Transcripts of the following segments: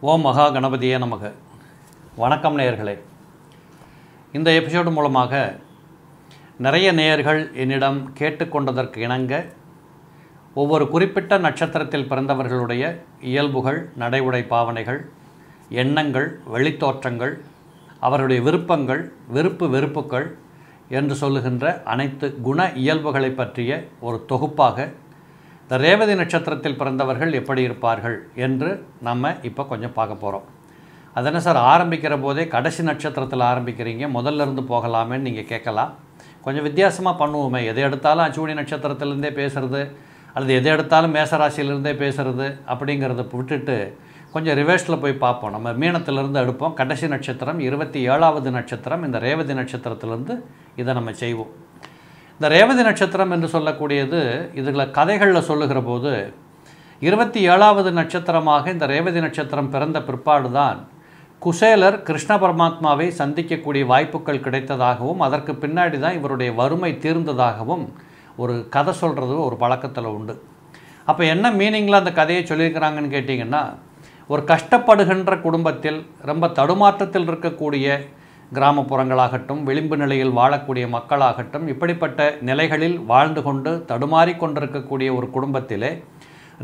ஓம் மகா கணபதியே நமக. வணக்கம் நேயர்களே. இந்த எபிசோடு மூலமாக நிறைய நேயர்கள் என்னிடம் கேட்டுக்கொண்டதற்கு இணங்க ஒவ்வொரு குறிப்பிட்ட நட்சத்திரத்தில் பிறந்தவர்களுடைய இயல்புகள் நடைமுறை பாவனைகள் எண்ணங்கள் வெளித்தோற்றங்கள் அவருடைய விருப்பங்கள் விருப்பு வெறுப்புகள் என்று சொல்லுகின்ற அனைத்து குண இயல்புகளை பற்றிய ஒரு தொகுப்பாக இந்த ரேவதி நட்சத்திரத்தில் பிறந்தவர்கள் எப்படி இருப்பார்கள் என்று நம்ம இப்போ கொஞ்சம் பார்க்க போகிறோம் அதென்ன சார் ஆரம்பிக்கிற போதே கடைசி நட்சத்திரத்தில் ஆரம்பிக்கிறீங்க முதல்ல இருந்து போகலாமேன்னு நீங்கள் கேட்கலாம். கொஞ்சம் வித்தியாசமாக பண்ணுவோமே எதை எடுத்தாலும் அச்சுவடி நட்சத்திரத்திலேருந்தே பேசுகிறது அல்லது எதை எடுத்தாலும் மேசராசியிலேருந்தே பேசுகிறது அப்படிங்கிறத விட்டுட்டு கொஞ்சம் ரிவர்ஸில் போய் பார்ப்போம். நம்ம மீனத்திலிருந்து எடுப்போம். கடைசி நட்சத்திரம் இருபத்தி ஏழாவது நட்சத்திரம். இந்த ரேவதி நட்சத்திரத்திலிருந்து இதை நம்ம செய்வோம். இந்த ரேவதி நட்சத்திரம் என்று சொல்லக்கூடியது இதில் கதைகளில் சொல்லுகிற போது இருபத்தி ஏழாவது நட்சத்திரமாக இந்த ரேவதி நட்சத்திரம் பிறந்த பிற்பாடு தான் குசேலர் கிருஷ்ண பரமாத்மாவை சந்திக்கக்கூடிய வாய்ப்புகள் கிடைத்ததாகவும் அதற்கு பின்னாடி தான் இவருடைய வறுமை தீர்ந்ததாகவும் ஒரு கதை சொல்கிறது ஒரு பழக்கத்தில் உண்டு. அப்போ என்ன மீனிங்கில் அந்த கதையை சொல்லியிருக்கிறாங்கன்னு கேட்டிங்கன்னா ஒரு கஷ்டப்படுகின்ற குடும்பத்தில் ரொம்ப தடுமாற்றத்தில் இருக்கக்கூடிய கிராமப்புறங்களாகட்டும் விளிம்பு நிலையில் வாழக்கூடிய மக்களாகட்டும் இப்படிப்பட்ட நிலைகளில் வாழ்ந்து கொண்டு தடுமாறி கொண்டிருக்கக்கூடிய ஒரு குடும்பத்திலே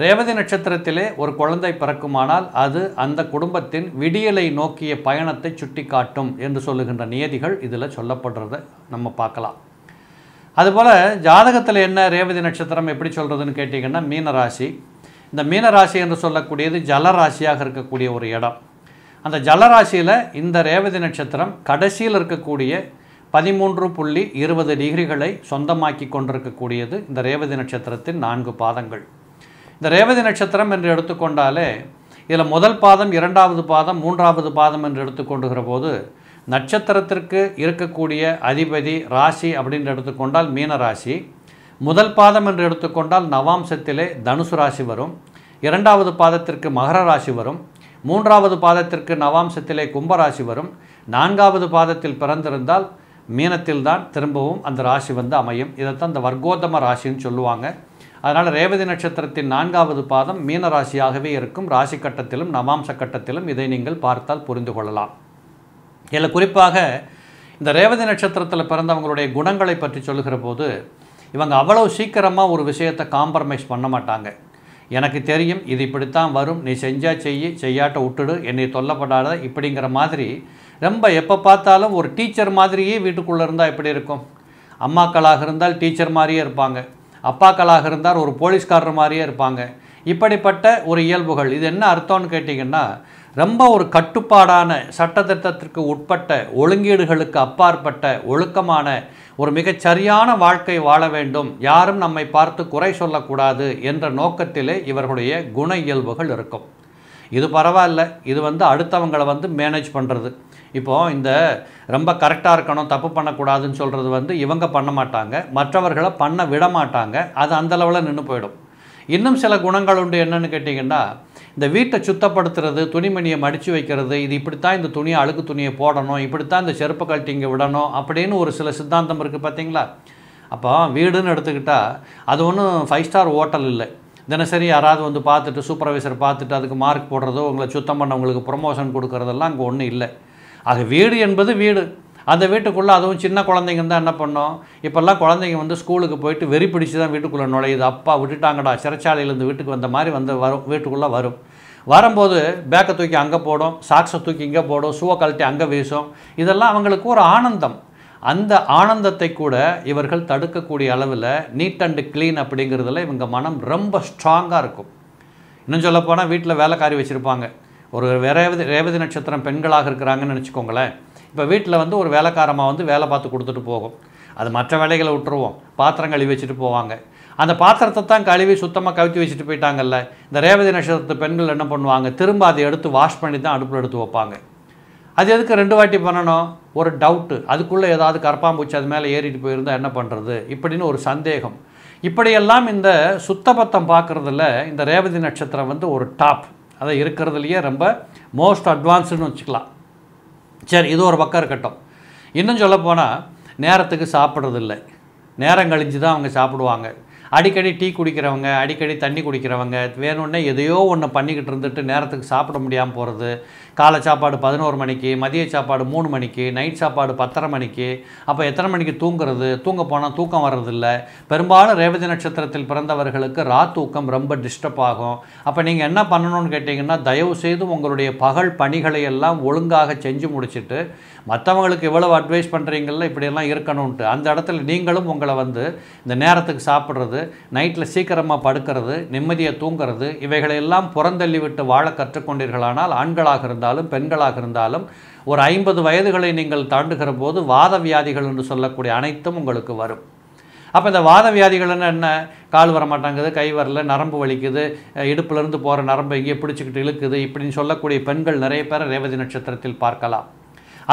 ரேவதி நட்சத்திரத்திலே ஒரு குழந்தை பிறக்குமானால் அது அந்த குடும்பத்தின் விடியலை நோக்கிய பயணத்தை சுட்டிக்காட்டும் என்று சொல்லுகின்ற நியதிகள் இதில் சொல்லப்படுறத நம்ம பார்க்கலாம். அதுபோல் ஜாதகத்தில் என்ன ரேவதி நட்சத்திரம் எப்படி சொல்கிறதுன்னு கேட்டிங்கன்னா மீனராசி. இந்த மீனராசி என்று சொல்லக்கூடியது ஜலராசியாக இருக்கக்கூடிய ஒரு இடம். அந்த ஜலராசியில் இந்த ரேவதி நட்சத்திரம் கடைசியில் இருக்கக்கூடிய பதிமூன்று புள்ளி இருபது டிகிரிகளை சொந்தமாக்கி கொண்டிருக்கக்கூடியது இந்த ரேவதி நட்சத்திரத்தின் நான்கு பாதங்கள். இந்த ரேவதி நட்சத்திரம் என்று எடுத்துக்கொண்டாலே இதில் முதல் பாதம் இரண்டாவது பாதம் மூன்றாவது பாதம் என்று எடுத்துக்கொண்டுகிற போது நட்சத்திரத்திற்கு இருக்கக்கூடிய அதிபதி ராசி அப்படின்னு எடுத்துக்கொண்டால் மீன ராசி முதல் பாதம் என்று எடுத்துக்கொண்டால் நவாம்சத்திலே தனுசு ராசி வரும். இரண்டாவது பாதத்திற்கு மகர ராசி வரும் மூன்றாவது பாதத்திற்கு நவாம்சத்திலே கும்பராசி வரும் நான்காவது பாதத்தில் பிறந்திருந்தால் மீனத்தில் தான் திரும்பவும் அந்த ராசி வந்து அமையும். இதைத்தான் இந்த வர்க்கோத்தம ராசின்னு சொல்லுவாங்க. அதனால் ரேவதி நட்சத்திரத்தின் நான்காவது பாதம் மீன ராசியாகவே இருக்கும். ராசி கட்டத்திலும் நவாம்ச கட்டத்திலும் இதை நீங்கள் பார்த்தால் புரிந்து கொள்ளலாம். இதில் குறிப்பாக இந்த ரேவதி நட்சத்திரத்தில் பிறந்தவங்களுடைய குணங்களை பற்றி சொல்லுகிற போது இவங்க அவ்வளோ சீக்கிரமாக ஒரு விஷயத்தை காம்ப்ரமைஸ் பண்ண மாட்டாங்க. எனக்கு தெரியும் இது இப்படித்தான் வரும். நீ செஞ்சால் செய்யி செய்யாட்ட விட்டுடு என்னை தொல்லப்படாத. இப்படிங்கிற மாதிரி ரொம்ப எப்போ பார்த்தாலும் ஒரு டீச்சர் மாதிரியே வீட்டுக்குள்ளே இருந்தால் எப்படி இருக்கும்? அம்மாக்களாக இருந்தால் டீச்சர் மாதிரியே இருப்பாங்க. அப்பாக்களாக இருந்தால் ஒரு போலீஸ்காரர் மாதிரியே இருப்பாங்க. இப்படிப்பட்ட ஒரு இயல்புகள் இது என்ன அர்த்தம்னு கேட்டிங்கன்னா ரொம்ப ஒரு கட்டுப்பாடான சட்டத்திட்டத்திற்கு உட்பட்ட ஒழுங்கீடுகளுக்கு அப்பாற்பட்ட ஒழுக்கமான ஒரு மிகச் சரியான வாழ்க்கை வாழ வேண்டும். யாரும் நம்மை பார்த்து குறை சொல்லக்கூடாது என்ற நோக்கத்திலே இவர்களுடைய குண இயல்புகள் இருக்கும். இது பரவாயில்ல. இது வந்து அடுத்தவங்களை வந்து மேனேஜ் பண்ணுறது இப்போது இந்த ரொம்ப கரெக்டாக இருக்கணும் தப்பு பண்ணக்கூடாதுன்னு சொல்கிறது வந்து இவங்க பண்ண மாட்டாங்க. மற்றவர்களை பண்ண விட மாட்டாங்க. அது அந்த லெவலில் நின்று போயிடும். இன்னும் சில குணங்கள் உண்டு என்னென்னு கேட்டிங்கன்னா இந்த வீட்டை சுத்தப்படுத்துறது துணிமணியை மடித்து வைக்கிறது இது இப்படித்தான் இந்த துணியை அழுக்கு துணியை போடணும் இப்படித்தான் இந்த செருப்பு கழட்டி இங்கே விடணும் அப்படின்னு ஒரு சில சித்தாந்தம் இருக்குது பார்த்தீங்களா அப்போ வீடுன்னு எடுத்துக்கிட்டால் அது ஒன்றும் ஃபைவ் ஸ்டார் ஹோட்டல் இல்லை. தினசரி யாராவது வந்து பார்த்துட்டு சூப்பர்வைசர் பார்த்துட்டு அதுக்கு மார்க் போடுறதோ உங்களை சுத்தம் பண்ணவங்களுக்கு ப்ரொமோஷன் கொடுக்குறதெல்லாம் அங்கே ஒன்றும் இல்லை. ஆக வீடு என்பது வீடு. அந்த வீட்டுக்குள்ளே அதுவும் சின்ன குழந்தைங்க தான் என்ன பண்ணோம்? இப்போல்லாம் குழந்தைங்க வந்து ஸ்கூலுக்கு போயிட்டு வெறி பிடிச்சி தான் வீட்டுக்குள்ளே நுழையுது. அப்பா விட்டுட்டாங்கடா சிறைச்சாலையிலேருந்து வீட்டுக்கு வந்த மாதிரி வந்து வரும் வீட்டுக்குள்ளே வரும். வரும்போது பேக்கை தூக்கி அங்கே போடும் சாக்ஸை தூக்கி இங்கே போடும் சுவை கழட்டி அங்கே வீசும். இதெல்லாம் அவங்களுக்கு ஒரு ஆனந்தம். அந்த ஆனந்தத்தை கூட இவர்கள் தடுக்கக்கூடிய அளவில் நீட் அண்டு க்ளீன் அப்படிங்கிறதுல இவங்க மனம் ரொம்ப ஸ்ட்ராங்காக இருக்கும். இன்னும் சொல்லப்போனால் வீட்டில் வேலைக்காரி வச்சுருப்பாங்க. ஒரு ரேவதி ரேவதி நட்சத்திரம் பெண்களாக இருக்கிறாங்கன்னு நினச்சிக்கோங்களேன். இப்போ வீட்டில் வந்து ஒரு வேலைக்காரமாக வந்து வேலை பார்த்து கொடுத்துட்டு போகும். அது மற்ற வேலைகளை விட்டுருவோம். பாத்திரம் கழுவி வச்சுட்டு போவாங்க. அந்த பாத்திரத்தை தான் கழுவி சுத்தமாக கவித்து வச்சுட்டு போயிட்டாங்கல்ல இந்த ரேவதி நட்சத்திரத்து பெண்கள் என்ன பண்ணுவாங்க? திரும்ப அதை எடுத்து வாஷ் பண்ணி தான் அடுப்பில் எடுத்து வைப்பாங்க. அது எதுக்கு ரெண்டு வாட்டி பண்ணணும்? ஒரு டவுட்டு அதுக்குள்ளே ஏதாவது கரப்பாம்பூச்சி அது மேலே ஏறிட்டு போயிருந்தால் என்ன பண்ணுறது இப்படின்னு ஒரு சந்தேகம். இப்படியெல்லாம் இந்த சுத்தபத்தம் பார்க்குறதுல இந்த ரேவதி நட்சத்திரம் வந்து ஒரு டாப் அதை இருக்கிறதுலையே ரொம்ப மோஸ்ட் அட்வான்ஸ்டுன்னு வச்சுக்கலாம். சரி இது ஒரு பக்கம் இருக்கட்டும். இன்னும் சொல்லப்போனால் நேரத்துக்கு சாப்பிட்றதில்லை. நேரம் கழிஞ்சு தான் அவங்க சாப்பிடுவாங்க. அடிக்கடி டீ குடிக்கிறவங்க அடிக்கடி தண்ணி குடிக்கிறவங்க வேணும்னே எதையோ ஒன்று பண்ணிக்கிட்டு இருந்துட்டு நேரத்துக்கு சாப்பிட முடியாமல் போகிறது காலை சாப்பாடு பதினோரு மணிக்கு மதிய சாப்பாடு மூணு மணிக்கு நைட் சாப்பாடு பத்தரை மணிக்கு அப்போ எத்தனை மணிக்கு தூங்குறது தூங்க போனால் தூக்கம் வர்றதில்ல. பெரும்பாலும் ரேவதி நட்சத்திரத்தில் பிறந்தவர்களுக்கு ரா தூக்கம் ரொம்ப டிஸ்டர்ப் ஆகும். அப்போ நீங்கள் என்ன பண்ணணும்னு கேட்டிங்கன்னா தயவு செய்து உங்களுடைய பகல் பணிகளை எல்லாம் ஒழுங்காக செஞ்சு முடிச்சுட்டு மற்றவங்களுக்கு எவ்வளவு அட்வைஸ் பண்ணுறீங்கள இப்படியெல்லாம் இருக்கணும்ன்ட்டு அந்த இடத்துல நீங்களும் உங்களை வந்து இந்த நேரத்துக்கு சாப்பிட்றது நைட்டில் சீக்கிரமாக படுக்கிறது நிம்மதியை தூங்குறது இவைகளையெல்லாம் புறந்தள்ளி விட்டு வாழ கற்றுக்கொண்டீர்களானால் ஆண்களாக இருந்தாலும் பெண்களாக இருந்தாலும் ஒரு ஐம்பது வயதுகளை நீங்கள் தாண்டுகிற போது வாத வியாதிகள் என்று சொல்லக்கூடிய அனைத்தும் உங்களுக்கு வரும். அப்போ இந்த வாத வியாதிகள்னு என்ன? கால் வர மாட்டாங்குது கை வரல நரம்பு வலிக்குது இடுப்புலேருந்து போகிற நரம்பு எங்கேயோ பிடிச்சிக்கிட்டு இழுக்குது இப்படின்னு சொல்லக்கூடிய பெண்கள் நிறைய பேரை ரேவதி நட்சத்திரத்தில் பார்க்கலாம்.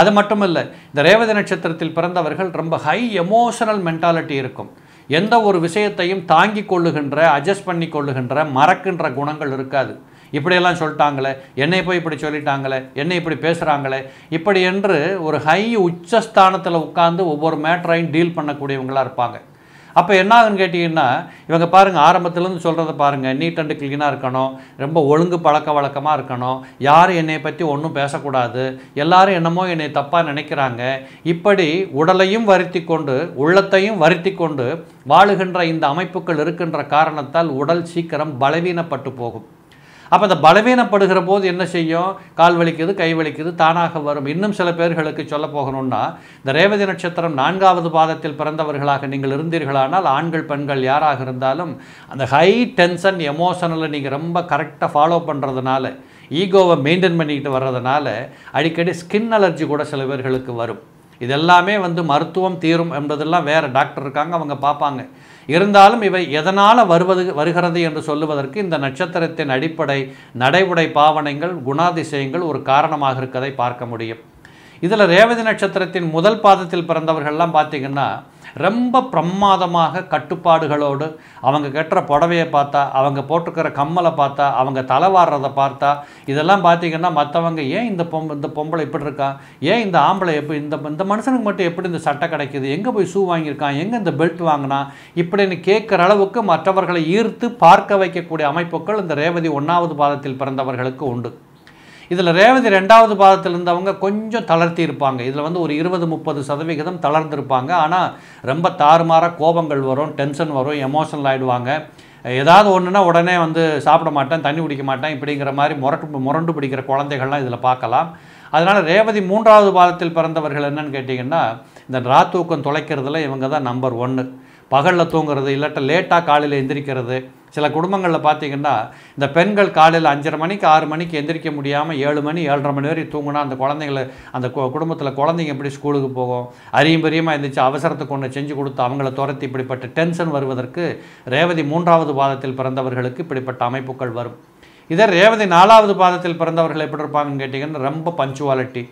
அது மட்டும் இல்லை இந்த ரேவதி நட்சத்திரத்தில் பிறந்தவர்கள் ரொம்ப ஹை எமோஷனல் மென்டாலிட்டி இருக்கும். எந்த ஒரு விஷயத்தையும் தாங்கி கொள்ளுகின்ற அட்ஜஸ்ட் பண்ணி கொள்ளுகின்ற மறக்கின்ற குணங்கள் இருக்காது. இப்படியெல்லாம் சொல்லிட்டாங்களே என்னை போய் இப்படி சொல்லிட்டாங்களே என்னை இப்படி பேசுகிறாங்களே இப்படி என்று ஒரு ஹை உச்சஸ்தானத்தில் உட்கார்ந்து ஒவ்வொரு மேட்டரையும் டீல் பண்ணக்கூடியவங்களாக இருப்பாங்க. அப்போ என்ன ஆகுன்னு கேட்டிங்கன்னா இவங்க பாருங்கள் ஆரம்பத்துலேருந்து சொல்கிறத பாருங்கள் நீட் அண்டு க்ளீனாக இருக்கணும். ரொம்ப ஒழுங்கு பழக்க வழக்கமாக இருக்கணும். யாரும் என்னை பற்றி ஒன்றும் பேசக்கூடாது. எல்லாரும் என்னமோ என்னை தப்பாக நினைக்கிறாங்க. இப்படி உடலையும் வருத்தி கொண்டு உள்ளத்தையும் வருத்தி கொண்டு வாழுகின்ற இந்த அமைப்புகள் இருக்கின்ற காரணத்தால் உடல் சீக்கிரம் பலவீனப்பட்டு போகும். அப்போ அந்த பலவீனப்படுகிற போது என்ன செய்யும்? கால் வலிக்குது கை வலிக்குது தானாக வரும். இன்னும் சில பேர்களுக்கு சொல்ல போகணும்னா இந்த ரேவதி நட்சத்திரம் நான்காவது பாதத்தில் பிறந்தவர்களாக நீங்கள் இருந்தீர்களானால் ஆண்கள் பெண்கள் யாராக இருந்தாலும் அந்த ஹை டென்ஷன் எமோஷனலை நீங்கள் ரொம்ப கரெக்டாக ஃபாலோ பண்ணுறதுனால ஈகோவை மெயின்டைன் பண்ணிக்கிட்டு வர்றதுனால அடிக்கடி ஸ்கின் அலர்ஜி கூட சில பேர்களுக்கு வரும். இதெல்லாமே வந்து மருத்துவம் தீரும் என்பதெல்லாம் வேறு டாக்டர் இருக்காங்க அவங்க பார்ப்பாங்க. இருந்தாலும் இவை எதனால் வருவது வருகிறது என்று சொல்லுவதற்கு இந்த நட்சத்திரத்தின் அடிப்படை நடைமுறை பாவனைகள் குணாதிசயங்கள் ஒரு காரணமாக இருக்கதை பார்க்க முடியும். இதில் ரேவதி நட்சத்திரத்தின் முதல் பாதத்தில் பிறந்தவர்கள்லாம் பார்த்திங்கன்னா ரொம்ப பிரமாதமாக கட்டுப்பாடுகளோடு அவங்க கட்டுற புடவையை பார்த்தா அவங்க போட்டிருக்கிற கம்மலை பார்த்தா அவங்க தலைவாடுறதை பார்த்தா இதெல்லாம் பார்த்தீங்கன்னா மற்றவங்க ஏன் இந்த பொம் இந்த பொம்பளை இப்படி இருக்கா? ஏன் இந்த ஆம்பளை எப்படி இந்த இந்த மனுஷனுக்கு மட்டும் எப்படி இந்த சட்டை கிடைக்குது? எங்கே போய் ஷூ வாங்கியிருக்கான்? எங்கே இந்த பெல்ட் வாங்கினா? இப்படின்னு கேட்குற அளவுக்கு மற்றவர்களை ஈர்த்து பார்க்க வைக்கக்கூடிய அமைப்புகள் இந்த ரேவதி ஒன்றாவது பாதத்தில் பிறந்தவர்களுக்கு உண்டு. இதில் ரேவதி ரெண்டாவது பாதத்தில் இருந்தவங்க கொஞ்சம் தளர்த்தி இருப்பாங்க. இதில் வந்து ஒரு இருபது முப்பது சதவிகிதம் தளர்ந்துருப்பாங்க. ஆனால் ரொம்ப தாறுமாறாக கோபங்கள் வரும் டென்ஷன் வரும் எமோஷனல் ஆகிடுவாங்க ஏதாவது ஒன்றுனா உடனே வந்து சாப்பிட மாட்டேன் தண்ணி குடிக்க மாட்டேன் இப்படிங்கிற மாதிரி முரட்டு முரண்டு பிடிக்கிற குழந்தைகள்லாம் இதில் பார்க்கலாம். அதனால் ரேவதி மூன்றாவது பாதத்தில் பிறந்தவர்கள் என்னன்னு கேட்டிங்கன்னா இந்த ராத்தூக்கம் தொலைக்கிறதுல இவங்க தான் நம்பர் ஒன்று பகலில் தூங்குறது இல்லாட்ட லேட்டாக காலையில் எந்திரிக்கிறது சில குடும்பங்களில் பார்த்தீங்கன்னா இந்த பெண்கள் காலையில் அஞ்சரை மணிக்கு ஆறு மணிக்கு எந்திரிக்க முடியாமல் ஏழு மணி ஏழரை மணி வரை தூங்கினா அந்த குழந்தைங்களை அந்த கு- குடும்பத்தில் குழந்தைங்க எப்படி ஸ்கூலுக்கு போகும்? அரியும் பெரியமாக எந்திரிச்சு அவசரத்துக்கு ஒன்று செஞ்சு கொடுத்து அவங்கள துரத்தி இப்படிப்பட்ட டென்ஷன் வருவதற்கு ரேவதி மூன்றாவது பாதத்தில் பிறந்தவர்களுக்கு இப்படிப்பட்ட அமைப்புகள் வரும். இதே ரேவதி நாலாவது பாதத்தில் பிறந்தவர்கள் எப்படி இருப்பாங்கன்னு கேட்டிங்கன்னா ரொம்ப பஞ்சுவாலிட்டி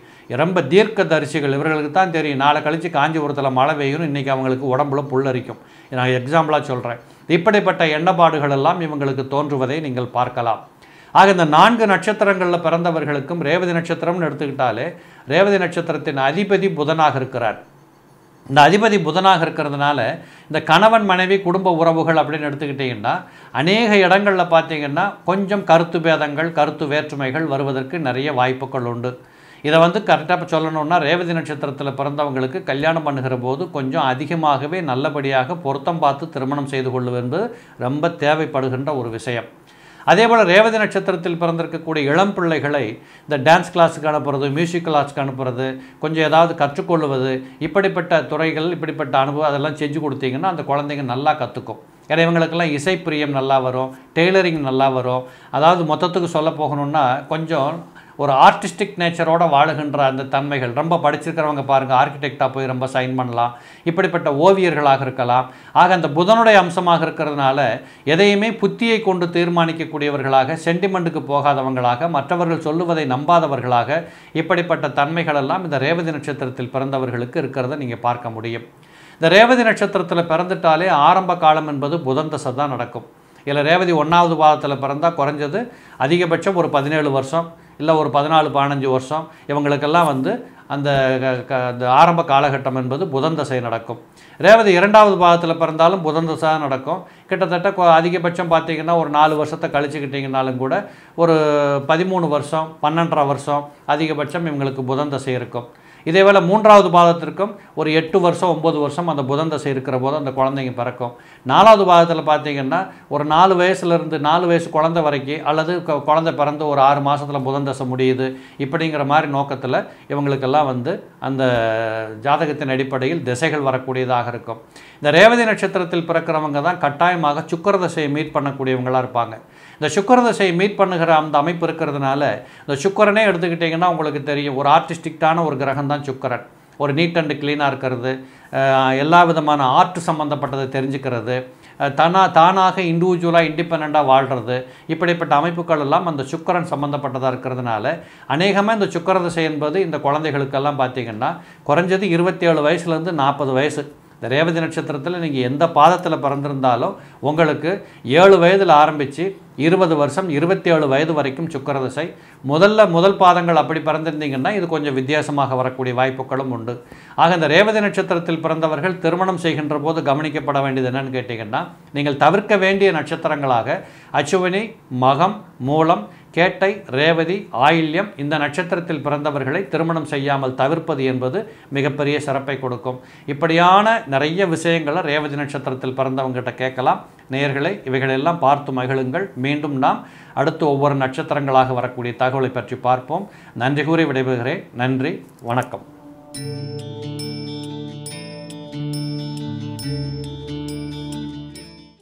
ரொம்ப தீர்க்க தரிசிகள் இவர்களுக்கு தான் தெரியும். நாளை கழித்து காஞ்சிபுரத்தில் மழை பெய்யும் இன்றைக்கி அவங்களுக்கு உடம்புல புல்லரிக்கும். நான் எக்ஸாம்பிளாக சொல்கிறேன் இப்படிப்பட்ட எண்ணப்பாடுகள் எல்லாம் இவங்களுக்கு தோன்றுவதை நீங்கள் பார்க்கலாம். ஆக இந்த நான்கு நட்சத்திரங்களில் பிறந்தவர்களுக்கும் ரேவதி நட்சத்திரம்னு எடுத்துக்கிட்டாலே ரேவதி நட்சத்திரத்தின் அதிபதி புதனாக இருக்கிறார். இந்த அதிபதி புதனாக இருக்கிறதுனால இந்த கணவன் மனைவி குடும்ப உறவுகள் அப்படின்னு எடுத்துக்கிட்டிங்கன்னா அநேக இடங்களில் பார்த்தீங்கன்னா கொஞ்சம் கருத்து பேதங்கள் கருத்து வேற்றுமைகள் வருவதற்கு நிறைய வாய்ப்புகள் உண்டு. இதை வந்து கரெக்டாக சொல்லணும்னா ரேவதி நட்சத்திரத்தில் பிறந்தவங்களுக்கு கல்யாணம் பண்ணுகிற போது கொஞ்சம் அதிகமாகவே நல்லபடியாக பொருத்தம் பார்த்து திருமணம் செய்து கொள்வது என்பது ரொம்ப தேவைப்படுகின்ற ஒரு விஷயம். அதே போல் ரேவதி நட்சத்திரத்தில் பிறந்திருக்கக்கூடிய இளம் பிள்ளைகளை இந்த டான்ஸ் கிளாஸுக்கு அனுப்புறது மியூசிக் கிளாஸுக்கு அனுப்புறது கொஞ்சம் ஏதாவது கற்றுக்கொள்வது இப்படிப்பட்ட துறைகள் இப்படிப்பட்ட அனுபவம் அதெல்லாம் செஞ்சு கொடுத்தீங்கன்னா அந்த குழந்தைங்க நல்லா கற்றுக்கும் ஏன்னா இவங்களுக்கெல்லாம் இசைப்பிரியம் நல்லா வரும் டெய்லரிங் நல்லா வரும். அதாவது மொத்தத்துக்கு சொல்ல போகணுன்னா கொஞ்சம் ஒரு ஆர்டிஸ்டிக் நேச்சரோட வாழுகின்ற அந்த தன்மைகள். ரொம்ப படிச்சிருக்கிறவங்க பாருங்கள் ஆர்கிடெக்டாக போய் ரொம்ப சைன் பண்ணலாம். இப்படிப்பட்ட ஓவியர்களாக இருக்கலாம். ஆக அந்த புதனுடைய அம்சமாக இருக்கிறதுனால எதையுமே புத்தியை கொண்டு தீர்மானிக்கக்கூடியவர்களாக சென்டிமெண்ட்டுக்கு போகாதவங்களாக மற்றவர்கள் சொல்லுவதை நம்பாதவர்களாக இப்படிப்பட்ட தன்மைகள் எல்லாம் இந்த ரேவதி நட்சத்திரத்தில் பிறந்தவர்களுக்கு இருக்கிறத நீங்கள் பார்க்க முடியும். இந்த ரேவதி நட்சத்திரத்தில் பிறந்துட்டாலே ஆரம்ப காலம் என்பது புதன் தசை தான் நடக்கும். இதில் ரேவதி ஒன்றாவது பாதத்தில் பிறந்தால் குறைஞ்சது அதிகபட்சம் ஒரு பதினேழு வருஷம். இல்லை ஒரு பதினாலு பதினஞ்சு வருஷம் இவங்களுக்கெல்லாம் வந்து அந்த க- க- அந்த ஆரம்ப காலகட்டம் என்பது புதன் தசை நடக்கும். ரேவதி இரண்டாவது பாகத்தில் பிறந்தாலும் புதன் தசை நடக்கும். கிட்டத்தட்ட அதிகபட்சம் பார்த்தீங்கன்னா ஒரு நாலு வருஷத்தை கழிச்சுக்கிட்டிங்கனாலும் கூட ஒரு பதிமூணு வருஷம் பன்னெண்டரை வருஷம் அதிகபட்சம் இவங்களுக்கு புதன் தசை இருக்கும். இதேவேளை மூன்றாவது பாதத்திற்கும் ஒரு எட்டு வருஷம் ஒம்பது வருஷம் அந்த புதன் தசை இருக்கிற போது அந்த குழந்தைங்க பிறக்கும். நாலாவது பாதத்தில் பார்த்தீங்கன்னா ஒரு நாலு வயசுலேருந்து நாலு வயசு குழந்தை வரைக்கும் அல்லது குழந்தை பிறந்து ஒரு ஆறு மாதத்தில் புதன் தசை முடியுது. இப்படிங்கிற மாதிரி நோக்கத்தில் இவங்களுக்கெல்லாம் வந்து அந்த ஜாதகத்தின் அடிப்படையில் திசைகள் வரக்கூடியதாக இருக்கும். இந்த ரேவதி நட்சத்திரத்தில் பிறக்கிறவங்க தான் கட்டாயமாக சுக்கர தசையை மீட் பண்ணக்கூடியவங்களாக இருப்பாங்க. இந்த சுக்கர தசையை மீட் பண்ணுகிற அந்த அமைப்பு இருக்கிறதுனால இந்த சுக்கரனே எடுத்துக்கிட்டிங்கன்னா உங்களுக்கு தெரியும் ஒரு ஆர்டிஸ்டிக்டான ஒரு கிரகம் தான் சுக்கரன். ஒரு நீட் அண்டு க்ளீனாக இருக்கிறது எல்லா விதமான ஆர்ட் சம்மந்தப்பட்டதை தெரிஞ்சுக்கிறது தானா தானாக இண்டிவிஜுவலாக இண்டிபெண்ட்டாக வாழ்கிறது இப்படிப்பட்ட அமைப்புகள் எல்லாம் அந்த சுக்கரன் சம்மந்தப்பட்டதாக இருக்கிறதுனால அநேகமாக இந்த சுக்கர திசை என்பது இந்த குழந்தைகளுக்கெல்லாம் பார்த்தீங்கன்னா குறைஞ்சது இருபத்தி ஏழு வயசுலேருந்து நாற்பது வயசு. இந்த ரேவதி நட்சத்திரத்தில் நீங்கள் எந்த பாதத்தில் பிறந்திருந்தாலும் உங்களுக்கு ஏழு வயதில் ஆரம்பித்து இருபது வருஷம் இருபத்தி ஏழு வயது வரைக்கும் சுக்கர திசை முதல்ல முதல் பாதங்கள் அப்படி பிறந்திருந்தீங்கன்னா இது கொஞ்சம் வித்தியாசமாக வரக்கூடிய வாய்ப்புகளும் உண்டு. ஆக இந்த ரேவதி நட்சத்திரத்தில் பிறந்தவர்கள் திருமணம் செய்கின்ற போது கவனிக்கப்பட வேண்டியது என்னன்னு கேட்டிங்கன்னா நீங்கள் தவிர்க்க வேண்டிய நட்சத்திரங்களாக அச்சுவினி மகம் மூலம் கேட்டை ரேவதி ஆயில்யம் இந்த நட்சத்திரத்தில் பிறந்தவர்களை திருமணம் செய்யாமல் தவிர்ப்பது என்பது மிகப்பெரிய சிறப்பை கொடுக்கும். இப்படியான நிறைய விஷயங்களை ரேவதி நட்சத்திரத்தில் பிறந்தவங்ககிட்ட கேட்கலாம். நேயர்களை இவைகளெல்லாம் பார்த்து மகிழுங்கள். மீண்டும் நாம் அடுத்து ஒவ்வொரு நட்சத்திரங்களாக வரக்கூடிய தகவலை பற்றி பார்ப்போம். நன்றி கூறி விடைபெறுகிறேன். நன்றி. வணக்கம்.